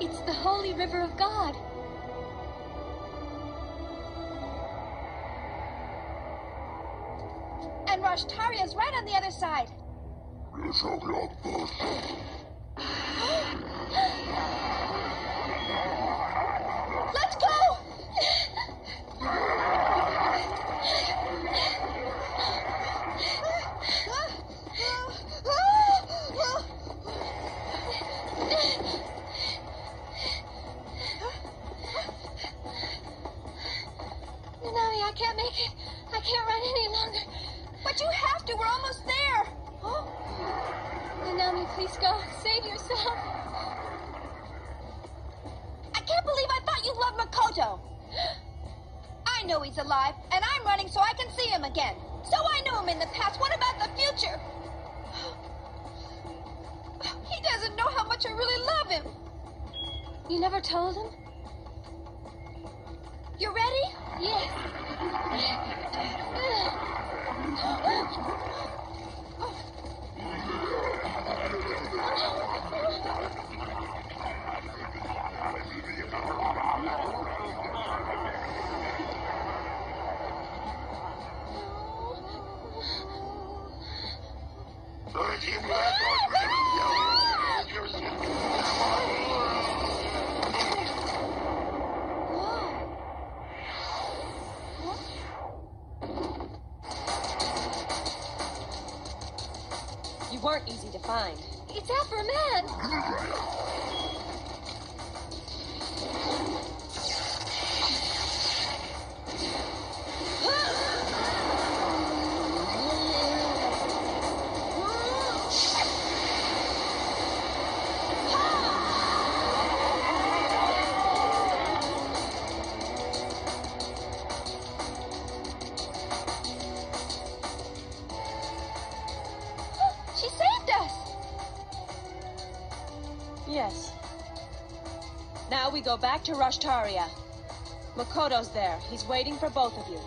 It's the holy river of God. And Roshtaria's right on the other side. Nanami, I can't make it. I can't run any longer. But you have to. We're almost there. Oh. Nanami, please go. Save yourself. I can't believe I thought you loved Makoto. I know he's alive, and I'm running so I can see him again. So I knew him in the past. What about the future? He doesn't know how much I really love him. You never told him? You ready? Yes. You weren't easy to find. It's Afura Mann. Yes. Now we go back to Roshtaria. Makoto's there. He's waiting for both of you.